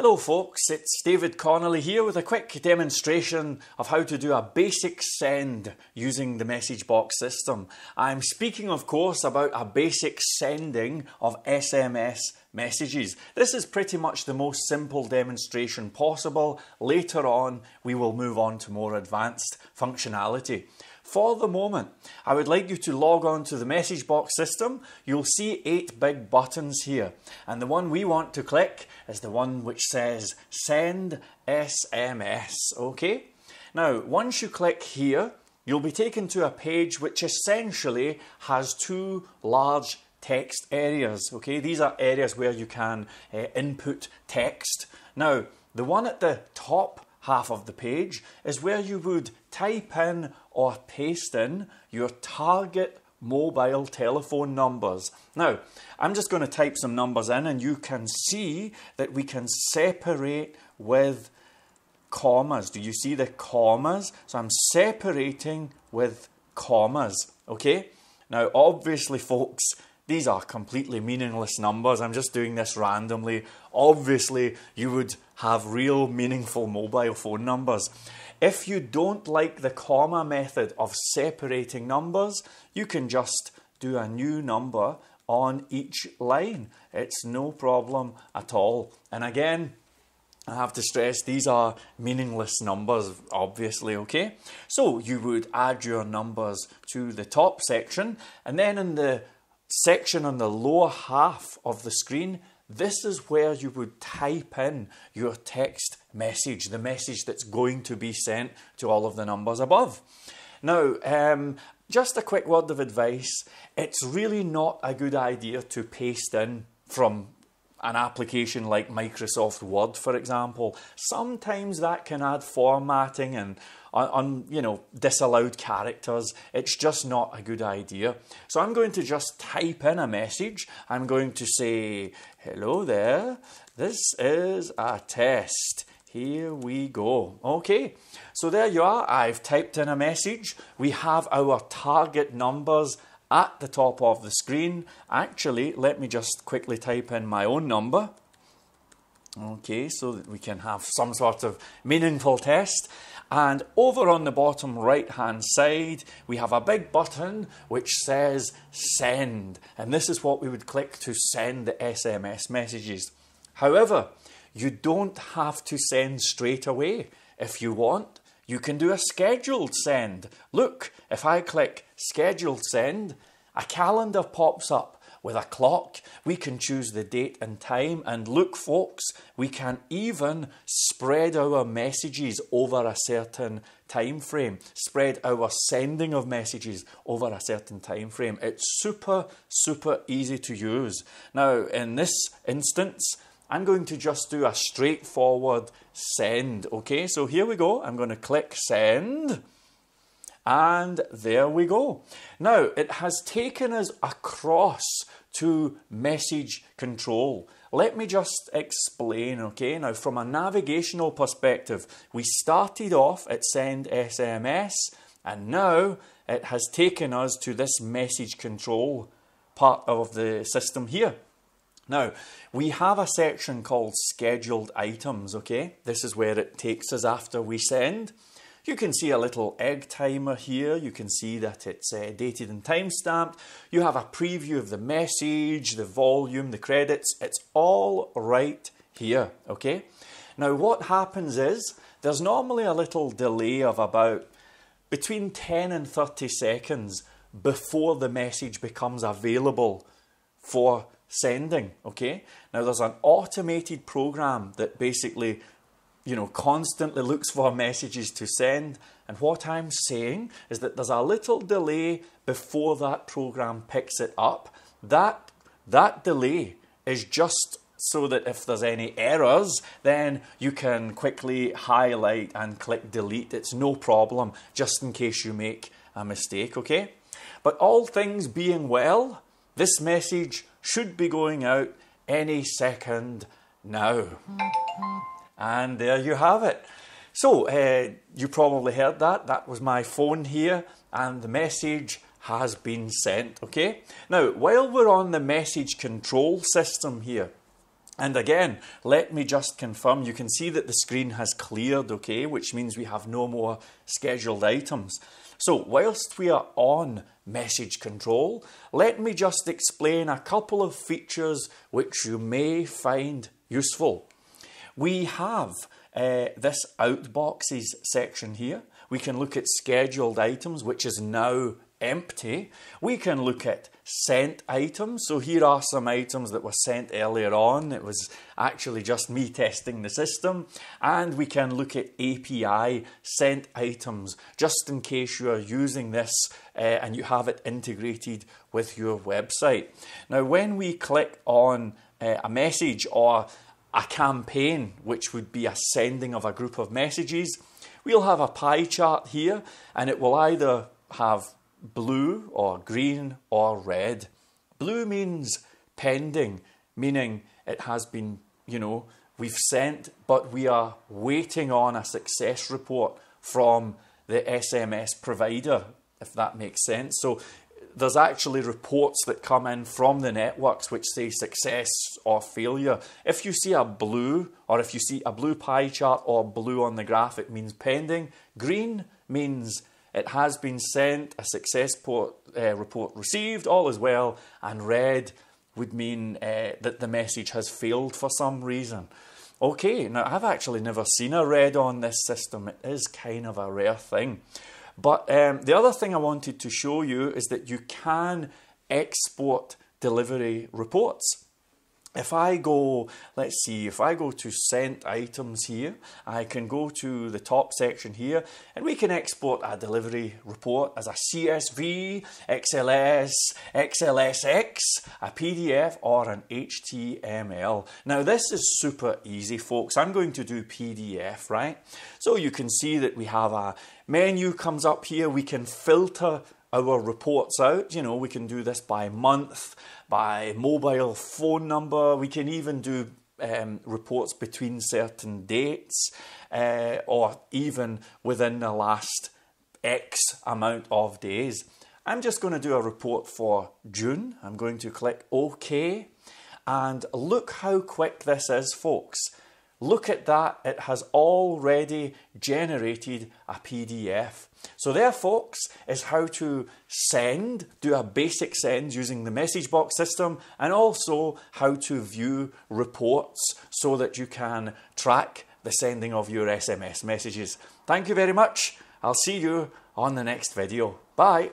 Hello folks, it's David Connelly here with a quick demonstration of how to do a basic send using the Messagebox system. I'm speaking of course about a basic sending of SMS messages. This is pretty much the most simple demonstration possible. Later on we will move on to more advanced functionality. For the moment, I would like you to log on to the Messagebox system. You'll see eight big buttons here. And the one we want to click is the one which says Send SMS. Okay? Now, once you click here, you'll be taken to a page which essentially has two large text areas. Okay, these are areas where you can uh, input text. Now, the one at the top half of the page is where you would type in or paste in your target mobile telephone numbers. Now, I'm just going to type some numbers in and you can see that we can separate with commas. Do you see the commas? So I'm separating with commas, okay? Now, obviously, folks, these are completely meaningless numbers. I'm just doing this randomly. Obviously, you would have real meaningful mobile phone numbers. If you don't like the comma method of separating numbers, you can just do a new number on each line. It's no problem at all. And again, I have to stress these are meaningless numbers, obviously, okay? So you would add your numbers to the top section, and then in the section on the lower half of the screen, this is where you would type in your text message, the message that's going to be sent to all of the numbers above. Now, um, just a quick word of advice it's really not a good idea to paste in from an application like Microsoft Word, for example, sometimes that can add formatting and on, you know disallowed characters. It's just not a good idea. So I'm going to just type in a message. I'm going to say, "Hello there. This is a test." Here we go. Okay, so there you are. I've typed in a message. We have our target numbers at the top of the screen. Actually, let me just quickly type in my own number. Okay, so that we can have some sort of meaningful test. And over on the bottom right hand side, we have a big button which says send. And this is what we would click to send the SMS messages. However, you don't have to send straight away. If you want, you can do a scheduled send. Look, if I click scheduled send, a calendar pops up with a clock. We can choose the date and time. And look, folks, we can even spread our messages over a certain time frame, spread our sending of messages over a certain time frame. It's super, super easy to use. Now, in this instance, I'm going to just do a straightforward send. Okay, so here we go. I'm going to click send. And there we go. Now, it has taken us across to message control. Let me just explain, okay? Now, from a navigational perspective, we started off at send SMS, and now it has taken us to this message control part of the system here. Now, we have a section called scheduled items, okay? This is where it takes us after we send. You can see a little egg timer here. You can see that it's uh, dated and timestamped. You have a preview of the message, the volume, the credits. It's all right here, okay? Now, what happens is there's normally a little delay of about between 10 and 30 seconds before the message becomes available for sending. Okay, now there's an automated program that basically, you know, constantly looks for messages to send. And what I'm saying is that there's a little delay before that program picks it up. That that delay is just so that if there's any errors, then you can quickly highlight and click delete. It's no problem, just in case you make a mistake, okay? But all things being well, this message should be going out any second now. Mm-hmm. And there you have it. So, uh, you probably heard that. That was my phone here, and the message has been sent. Okay? Now, while we're on the message control system here, And again, let me just confirm, you can see that the screen has cleared, okay, which means we have no more scheduled items. So whilst we are on message control, let me just explain a couple of features which you may find useful. We have uh, this outboxes section here. We can look at scheduled items, which is now empty. We can look at sent items. So here are some items that were sent earlier on. It was actually just me testing the system. And we can look at API sent items, just in case you are using this uh, and you have it integrated with your website. Now, when we click on uh, a message or a campaign, which would be a sending of a group of messages, we'll have a pie chart here and it will either have blue or green or red. Blue means pending, meaning it has been, you know, we've sent, but we are waiting on a success report from the SMS provider, if that makes sense. So there's actually reports that come in from the networks which say success or failure. If you see a blue, or if you see a blue pie chart or blue on the graph, it means pending. Green means it has been sent, a success port, uh, report received, all is well, and red would mean uh, that the message has failed for some reason. Okay, now I've actually never seen a red on this system. It is kind of a rare thing. But um, the other thing I wanted to show you is that you can export delivery reports. If I go, let's see, if I go to sent items here, I can go to the top section here and we can export a delivery report as a CSV, XLS, XLSX, a PDF or an HTML. Now this is super easy folks. I'm going to do PDF, right? So you can see that we have a menu comes up here. We can filter our reports out. You know, we can do this by month, by mobile phone number. We can even do um, reports between certain dates uh, or even within the last X amount of days. I'm just going to do a report for June. I'm going to click OK. And look how quick this is, folks. Look at that, it has already generated a PDF. So there, folks, is how to send, do a basic send using the Messagebox system, and also how to view reports so that you can track the sending of your SMS messages. Thank you very much. I'll see you on the next video. Bye.